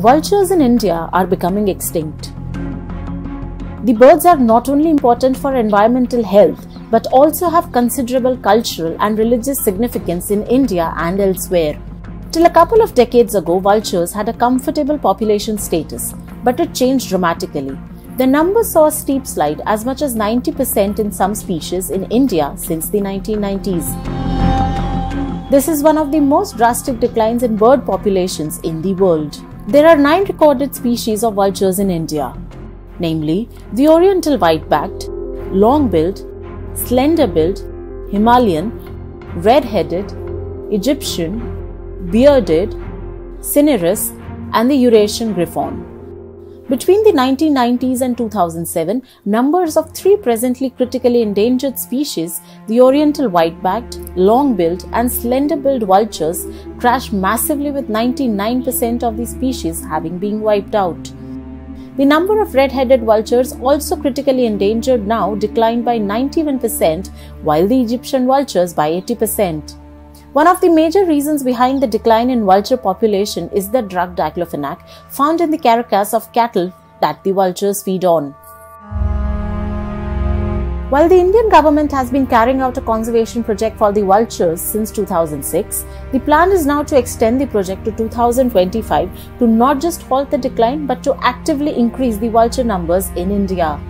vultures in India are becoming extinct. The birds are not only important for environmental health but also have considerable cultural and religious significance in India and elsewhere. Till a couple of decades ago, vultures had a comfortable population status, but it changed dramatically. The number saw a steep slide as much as 90% in some species in India since the 1990s. This is one of the most drastic declines in bird populations in the world. There are nine recorded species of vultures in India namely the Oriental white-backed, long-billed, slender-billed, Himalayan, red-headed, Egyptian, bearded, cinereous, and the Eurasian griffon. Between the 1990s and 2007, numbers of three presently critically endangered species, the oriental white-backed, long-billed and slender-billed vultures crashed massively with 99% of these species having been wiped out. The number of red-headed vultures, also critically endangered now, declined by 91%, while the Egyptian vultures by 80%. One of the major reasons behind the decline in vulture population is the drug diclofenac found in the carcass of cattle that the vultures feed on. While the Indian government has been carrying out a conservation project for the vultures since 2006, the plan is now to extend the project to 2025 to not just halt the decline but to actively increase the vulture numbers in India.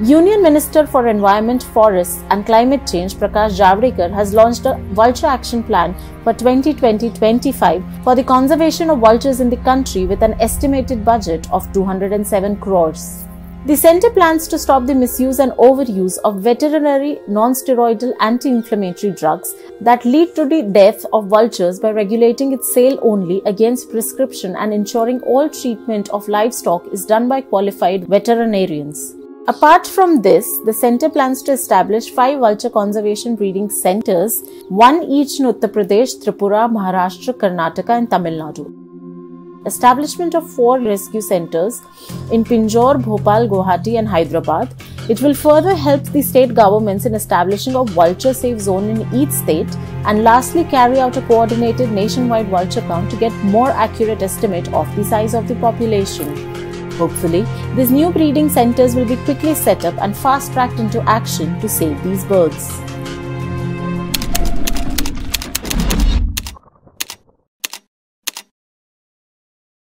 Union Minister for Environment, Forests and Climate Change Prakash Javadekar has launched a Vulture Action Plan for 2020-25 for the conservation of vultures in the country with an estimated budget of 207 crores. The centre plans to stop the misuse and overuse of veterinary non-steroidal anti-inflammatory drugs that lead to the death of vultures by regulating its sale only against prescription and ensuring all treatment of livestock is done by qualified veterinarians. Apart from this, the centre plans to establish five vulture conservation breeding centres, one each in Uttar Pradesh, Tripura, Maharashtra, Karnataka and Tamil Nadu establishment of four rescue centers in Pinjore, Bhopal, Guwahati, and Hyderabad. It will further help the state governments in establishing a vulture safe zone in each state and lastly carry out a coordinated nationwide vulture count to get more accurate estimate of the size of the population. Hopefully, these new breeding centers will be quickly set up and fast tracked into action to save these birds.